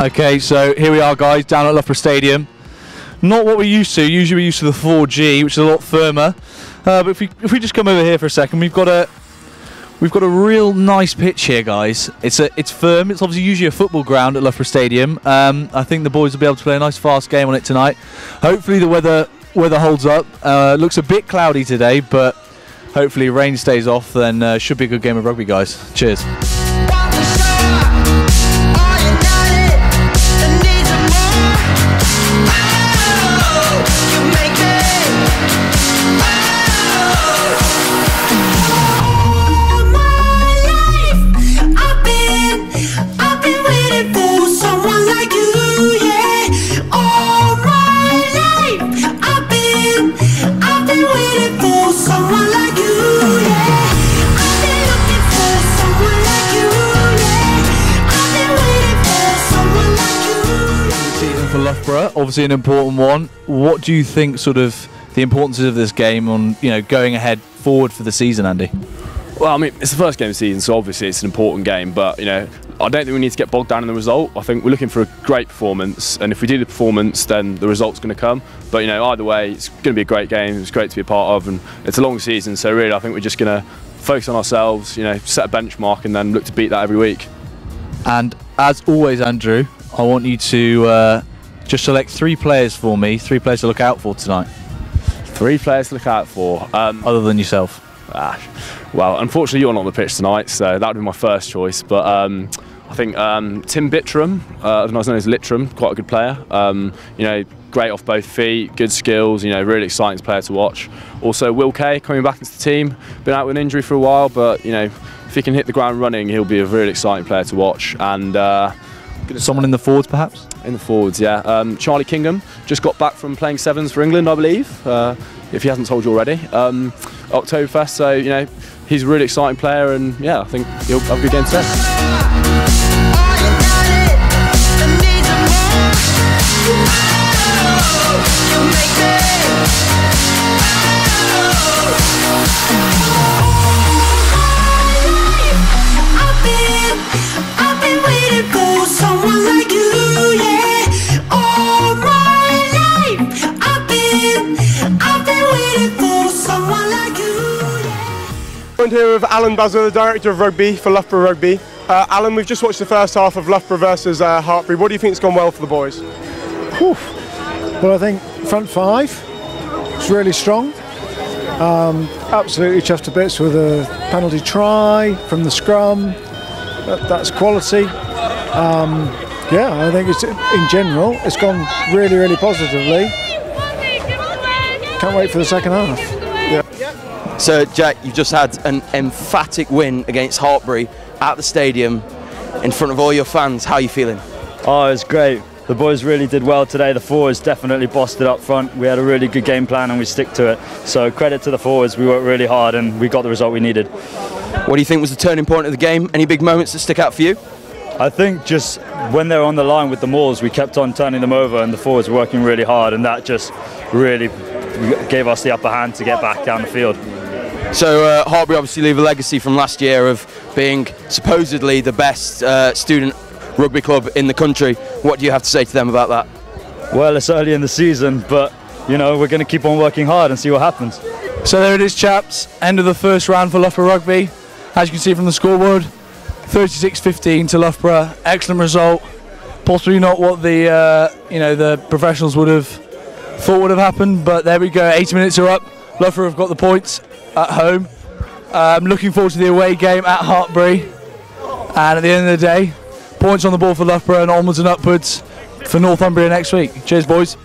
Okay, so here we are, guys, down at Loughborough Stadium. Not what we're used to. Usually we're used to the 4G, which is a lot firmer. Uh, but if we if we just come over here for a second, we've got a we've got a real nice pitch here, guys. It's a it's firm. It's obviously usually a football ground at Loughborough Stadium. Um, I think the boys will be able to play a nice fast game on it tonight. Hopefully the weather weather holds up. Uh, looks a bit cloudy today, but hopefully rain stays off. Then uh, should be a good game of rugby, guys. Cheers. For Loughborough, obviously an important one. What do you think, sort of, the importance of this game on you know going ahead forward for the season, Andy? Well, I mean, it's the first game of the season, so obviously it's an important game. But you know, I don't think we need to get bogged down in the result. I think we're looking for a great performance, and if we do the performance, then the result's going to come. But you know, either way, it's going to be a great game. It's great to be a part of, and it's a long season. So really, I think we're just going to focus on ourselves. You know, set a benchmark, and then look to beat that every week. And as always, Andrew, I want you to uh, just select three players for me, three players to look out for tonight, Three players to look out for. Um, other than yourself. Ah, well, unfortunately, you're not on the pitch tonight, so that would be my first choice. But um, I think um, Tim Bittram, uh, otherwise known as Littram, quite a good player. Um, you know, great off both feet, good skills. You know, really exciting player to watch. Also, Will Kay coming back into the team, been out with an injury for a while, but you know, if he can hit the ground running, he'll be a really exciting player to watch. And uh, Someone in the forwards, perhaps. in the forwards, yeah. Um, Charlie Kingham just got back from playing sevens for England, I believe, uh, if he hasn't told you already. Um, Oktoberfest, so, you know, he's a really exciting player and, yeah, I think he'll have a good game. Joined here with Alan Bazza, the Director of Rugby for Loughborough Rugby. Uh, Alan, we've just watched the first half of Loughborough versus uh, Hartpury. What do you think's gone well for the boys? Well, I think front five is really strong. Um, absolutely chuffed to bits with a penalty try from the scrum. That, that's quality. Um, yeah, I think it's in general it's gone really, really positively. Can't wait for the second half. So, Jack, you've just had an emphatic win against Hartpury at the stadium in front of all your fans. How are you feeling? Oh, it was great. The boys really did well today. The forwards definitely bossed it up front. We had a really good game plan and we stick to it. So credit to the forwards. We worked really hard and we got the result we needed. What do you think was the turning point of the game? Any big moments that stick out for you? I think just when they were on the line with the mauls, we kept on turning them over and the forwards were working really hard and that just really gave us the upper hand to get back down the field. So, uh, Hartpury obviously leave a legacy from last year of being supposedly the best uh, student rugby club in the country. What do you have to say to them about that? Well, it's early in the season, but you know, we're going to keep on working hard and see what happens. So there it is, chaps. End of the first round for Loughborough Rugby. As you can see from the scoreboard, 36-15 to Loughborough. Excellent result. Possibly not what the uh, you know the professionals would have thought would have happened, but there we go. 80 minutes are up. Loughborough have got the points at home. Um, looking forward to the away game at Hartpury. And at the end of the day, points on the board for Loughborough and onwards and upwards for Northumbria next week. Cheers, boys.